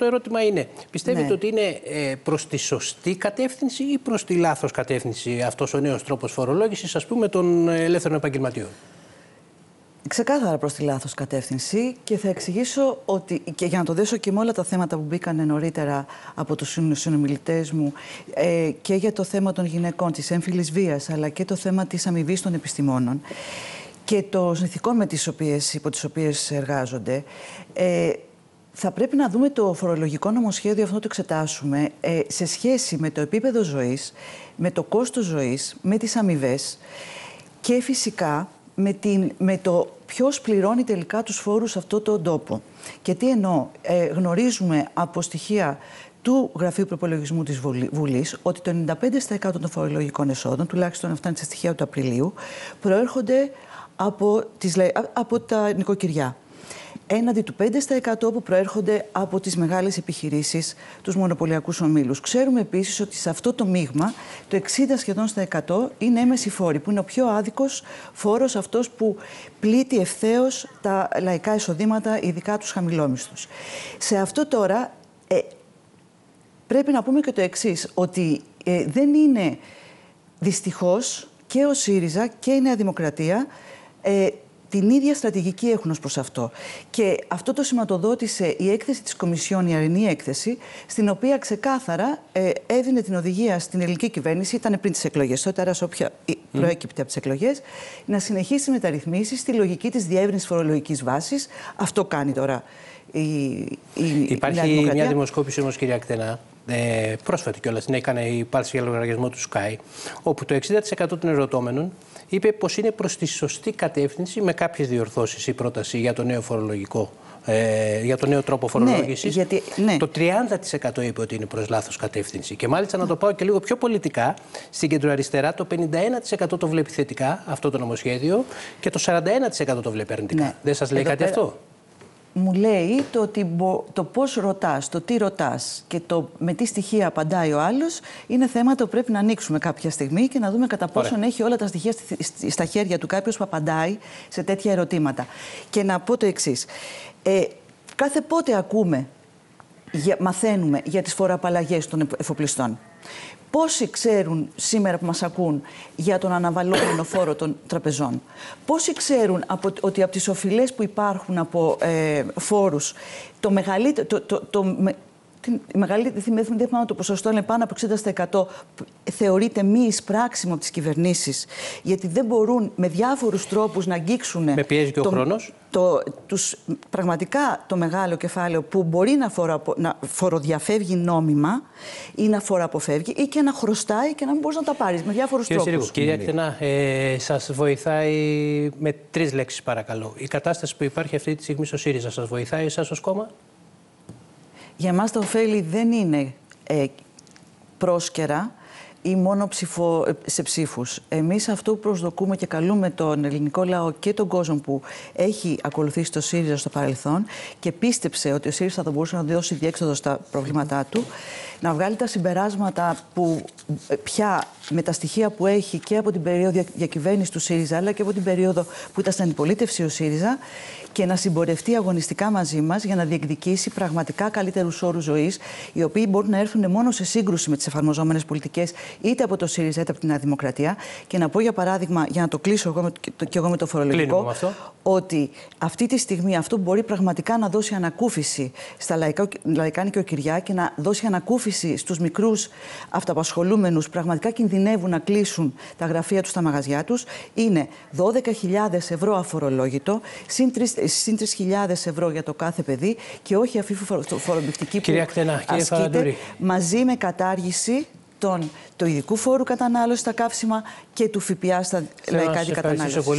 το ερώτημα είναι, πιστεύετε Ναι. ότι είναι ε, προς τη σωστή κατεύθυνση ή προς τη λάθος κατεύθυνση αυτός ο νέος τρόπος φορολόγησης, ας πούμε, των ελεύθερων επαγγελματιών; Ξεκάθαρα προς τη λάθος κατεύθυνση και θα εξηγήσω ότι, και για να το δέσω και με όλα τα θέματα που μπήκαν νωρίτερα από τους συνο- συνομιλητές μου ε, και για το θέμα των γυναικών, της έμφυλης βίας, αλλά και το θέμα της αμοιβή των επιστημόνων και των συνθηκών με τις οποίες, υπό τις οποίες εργάζονται, ε, θα πρέπει να δούμε το φορολογικό νομοσχέδιο αυτό να το εξετάσουμε ε, σε σχέση με το επίπεδο ζωής, με το κόστος ζωής, με τις αμοιβές και φυσικά με, την, με το ποιος πληρώνει τελικά τους φόρους σε αυτό τον τόπο. Και τι εννοώ, ε, γνωρίζουμε από στοιχεία του Γραφείου Προπολογισμού της Βουλή- Βουλής ότι το 95% των φορολογικών εσόδων, τουλάχιστον αυτά είναι στα στοιχεία του Απριλίου, προέρχονται από, τις, λε- α- από τα νοικοκυριά έναντι του 5% που προέρχονται από τις μεγάλες επιχειρήσεις, τους μονοπωλιακούς ομίλους. Ξέρουμε επίσης ότι σε αυτό το μείγμα το 60 σχεδόν στα 100 είναι έμεση φόροι, που είναι ο πιο άδικος φόρος αυτός που πλήττει ευθέως τα λαϊκά εισοδήματα, ειδικά τους χαμηλόμισθους. Σε αυτό τώρα ε, πρέπει να πούμε και το εξής, ότι ε, δεν είναι δυστυχώς και ο ΣΥΡΙΖΑ και η Νέα Δημοκρατία ε, την ίδια στρατηγική έχουν ως προς αυτό. Και αυτό το σηματοδότησε η έκθεση της Κομισιόν, η αρινή έκθεση, στην οποία ξεκάθαρα ε, έδινε την οδηγία στην ελληνική κυβέρνηση, ήταν πριν τις εκλογές, τότε άρα σε όποια ε, προέκυπτε από τις εκλογές, να συνεχίσει μεταρρυθμίσεις στη λογική της διεύρυνσης φορολογικής βάσης. Αυτό κάνει τώρα η, η, η Νέα Υπάρχει Δημοκρατία. μια δημοσκόπηση όμως, κυρία Κτενά, ε, πρόσφατη κιόλας, την έκανε η πάλση για λογαριασμό του Sky, όπου το 60% των ερωτώμενων είπε πως είναι προς τη σωστή κατεύθυνση με κάποιες διορθώσεις η πρόταση για το νέο φορολογικό. Ε, για το νέο τρόπο φορολόγησης. γιατί- ναι. Το 30% είπε ότι είναι προς λάθος κατεύθυνση. Και μάλιστα να το πάω και λίγο πιο πολιτικά, στην κεντροαριστερά το 51% το βλέπει θετικά αυτό το νομοσχέδιο και το 41% το βλέπει αρνητικά. Ναι. Δεν σας λέει Εδώ κάτι πέρα- αυτό; Μου λέει το, ότι μπο- το πώς ρωτάς, το τι ρωτάς και το με τι στοιχεία απαντάει ο άλλος είναι θέματα που πρέπει να ανοίξουμε κάποια στιγμή και να δούμε κατά πόσον έχει όλα τα στοιχεία στη- στη- στα χέρια του κάποιος που απαντάει σε τέτοια ερωτήματα. Και να πω το εξής. Ε, κάθε πότε ακούμε, για, μαθαίνουμε για τις φοροαπαλλαγές των εφ- εφοπλιστών. Πόσοι ξέρουν σήμερα που μας ακούν για τον αναβαλλόμενο φόρο των τραπεζών; Πόσοι ξέρουν από, ότι από τις οφειλές που υπάρχουν από ε, φόρους το μεγαλύτερο, το, το, το, με- την, η μεγαλύτερη, δεν θυμάμαι- δεν θυμάμαι το ποσοστό, είναι πάνω από 60% που θεωρείται μη εισπράξιμο από τις κυβερνήσεις, γιατί δεν μπορούν με διάφορους τρόπους να αγγίξουν... Με πιέζει και ο το- χρόνος. το, τους, πραγματικά το μεγάλο κεφάλαιο που μπορεί να, φοροαπο, να φοροδιαφεύγει νόμιμα ή να φοροαποφεύγει ή και να χρωστάει και να μην μπορείς να τα πάρεις με διάφορους Κύριε τρόπους. Συρίγου, κυρία Κτενά, ε, σας βοηθάει με τρεις λέξεις παρακαλώ. Η κατάσταση που υπάρχει αυτή τη στιγμή στο ΣΥΡΙΖΑ σας βοηθάει εσάς ως κόμμα; Για εμάς τα ωφέλη δεν είναι ε, πρόσκαιρα ή μόνο ψηφο, ε, σε ψήφους. Εμείς αυτό που προσδοκούμε και καλούμε τον ελληνικό λαό και τον κόσμο που έχει ακολουθήσει το ΣΥΡΙΖΑ στο παρελθόν και πίστεψε ότι ο ΣΥΡΙΖΑ θα μπορούσε να δώσει διέξοδο στα προβλήματά του, να βγάλει τα συμπεράσματα που ε, πια με τα στοιχεία που έχει και από την περίοδο δια- διακυβέρνησης του ΣΥΡΙΖΑ αλλά και από την περίοδο που ήταν στην αντιπολίτευση ο ΣΥΡΙΖΑ και να συμπορευτεί αγωνιστικά μαζί μας για να διεκδικήσει πραγματικά καλύτερους όρους ζωής, οι οποίοι μπορούν να έρθουν μόνο σε σύγκρουση με τις εφαρμοζόμενες πολιτικές είτε από το ΣΥΡΙΖΑ είτε από την Νέα Δημοκρατία. Και να πω για παράδειγμα, για να το κλείσω εγώ με, και το- και εγώ με το Κλείνουμε φορολογικό, με αυτό. ότι αυτή τη στιγμή αυτό που μπορεί πραγματικά να δώσει ανακούφιση στα λαϊκά, λαϊκά νοικοκυριά και να δώσει ανακούφιση στους μικρούς αυταπασχολούμενους που πραγματικά κινδυνεύουν να κλείσουν τα γραφεία τους, τα μαγαζιά τους, είναι 12.000 ευρώ αφορολόγητο, συν 3 συν 3.000 ευρώ για το κάθε παιδί και όχι αυτή η φορο- φορομπηκτική Κυρία που Κτενά, κύριε ασκείται, Φαραντούρη. μαζί με κατάργηση των, του ειδικού φόρου κατανάλωσης στα καύσιμα και του ΦΠΑ στα Θέλω να λαϊκά σας ευχαριστήσω αντικατανάλωση. πολύ.